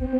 and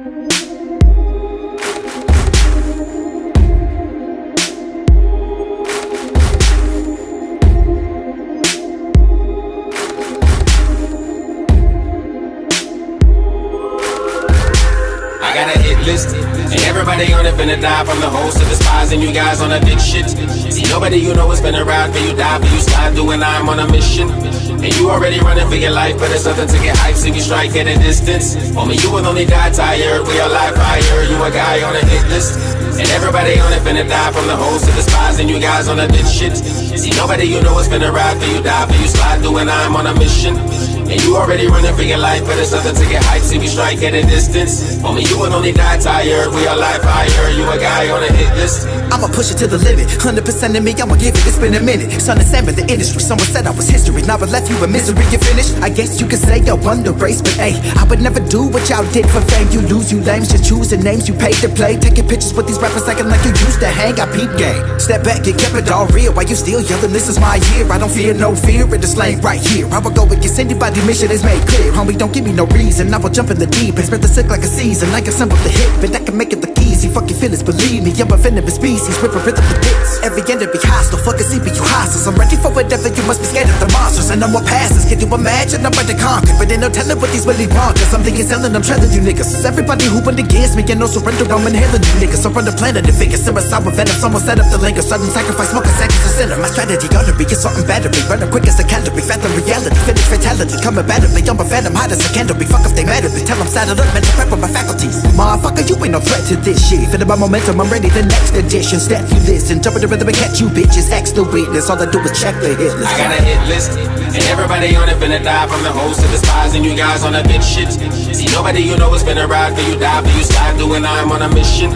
everybody on it finna die from the host to and you guys on a big shit. See, nobody you know is finna ride for you, die for you, slide through, and I'm on a mission. And you already running for your life, but it's nothing to get hyped, so you strike at a distance. Homie, you will only die tired, we are live fire, you a guy on a hit list. And everybody on it finna die from the host to the spies and you guys on a big shit. See, nobody you know is finna ride for you, die for you, slide through, and I'm on a mission. And you already running for your life, but it's nothing to get hyped, see we strike at a distance. Homie, you will only die tired, we are live fire, you a guy on a hit list. I'ma push it to the limit. 100% of me, I'ma give it. It's been a minute. Son of Sam in the industry. Someone said I was history. Now I left you in misery. You finished? I guess you could say I won the race. But hey, I would never do what y'all did for fame. You lose, you lames. Just choosing names you paid to play. Taking pictures with these rappers acting like you used to hang. I peep game. Step back and kept it all real. Why you still yelling? This is my year. I don't fear no fear in this lane right here. I will go against anybody. Mission is made clear. Homie, don't give me no reason. I will jump in the deep and spread the sick like a season. Like a symbol the hit, but that can make it look easy. Fuck your feelings, believe me. I'm a venomous species. Rip a rhythm to bits. Every be hostile. Fuck a CPU hostiles. I'm ready for whatever. You must be scared of the monsters. And no more passes. Can you imagine? I'm ready to conquer. But ain't no telling what these really bonkers. I'm thinking selling. I'm trailing you niggas. Everybody who went against me and no surrender. I'm inhaling you niggas. So run the planet to figure. Suicide with venom. Someone set up the link. A sudden sacrifice. Smoke a seconds to center. My strategy gotta be assault and battery. Running quick as a calorie. Fathom reality. Finish fatality. Coming battery. I'm a phantom. Hot as a candle. Fuck if they mad at me. Tell them saddle up. Mental prep with my faculties. Motherfucker, you ain't no threat to this shit. Feeling my momentum. I'm ready. The next edition. Step you listen. Jump in the rhythm and catch you bitches. X the witness. All I do is check the hit list. I got a hit list, and everybody on it finna die from the host to the spies and you guys on a bitch shit. See, nobody you know is finna ride for you, die for you, slide through, and I'm on a mission.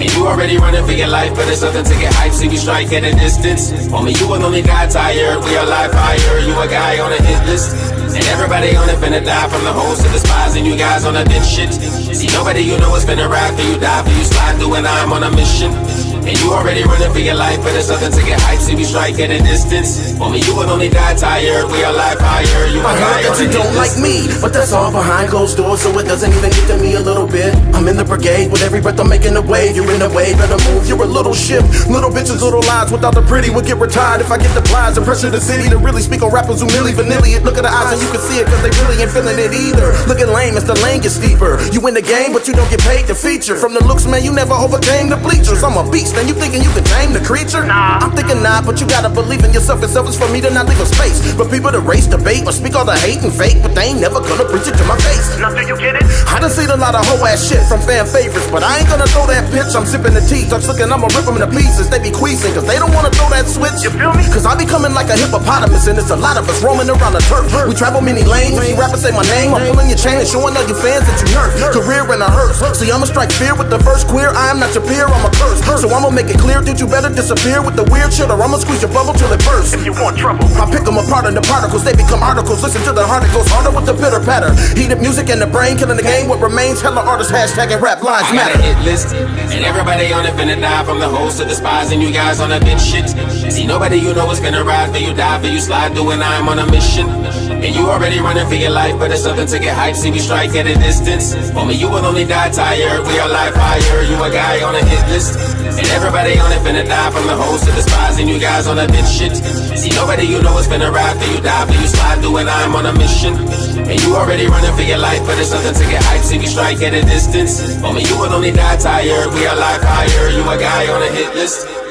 And you already running for your life, but it's nothing to get hyped, see we strike at a distance. Homie, you will only die tired, we are live fire, you a guy on a hit list. And everybody on it finna die from the host to the spies and you guys on a big shit. See, nobody you know is finna ride for you, die for you, slide through, and I'm on a mission. And you already running for your life, but it's nothing to get hyped, see we strike at a distance. Homie, you will only die tired, we are live fire, you a I guy heard that you don't like me, but that's all behind closed doors, so it doesn't even get to me a little bit. I'm the brigade with every breath I'm making a wave. You're in the way, better move. You're a little ship. Little bitches, little lies without the pretty would get retired if I get the plies and pressure the city to really speak on rappers who milli vanilli. Look at the eyes and you can see it, cause they really ain't feeling it either. Looking lame as the lane gets steeper. You in the game, but you don't get paid to feature. From the looks, man, you never overcame the bleachers. I'm a beast, and you thinking you can tame the creature? Nah. I'm thinking nah, but you gotta believe in yourself. It's selfish for me to not leave a space. For people to race, debate, or speak all the hate and fake, but they ain't never gonna preach it to my face. Now do you get it? I done seen a lot of hoe ass shit from fan favorites, but I ain't gonna throw that pitch. I'm sipping the tea, touch looking, I'ma rip them into pieces. They be queasing, cause they don't wanna throw that switch. You feel me? Cause I be coming like a hippopotamus, and it's a lot of us roaming around the turf. We travel many lanes, if you rappers say my name, I'm pulling your chain and showing all your fans that you nerf. Career in a hearse. See, I'ma strike fear with the first queer. I am not your peer, I'm a curse. So I'ma make it clear that you better disappear with the weird shit, or I'ma squeeze your bubble till it bursts. If you want trouble, I pick them apart in the particles, they become articles. Listen to the heart, it goes harder with the pitter patter. Heated music and the brain, killing the game. What remains, hella artists hashtagging rap lives I got matter. a hit list, and everybody on it finna die from the host to the spies and you guys on a big shit. See, nobody you know is finna ride for you, die for you, slide through, and I'm on a mission. And you already running for your life, but it's something to get hyped, see we strike at a distance. Homie, you will only die tired, we are live fire, you a guy on a hit list. And everybody on it finna die from the host to the spies and you guys on a big shit. See, nobody you know is finna ride for you, die for you, slide through, and I'm on a mission. And you already running for your life, but it's something to get hyped, see we strike at a distance. Homie, you will only die tired, we are live fire, you a guy on a hit list.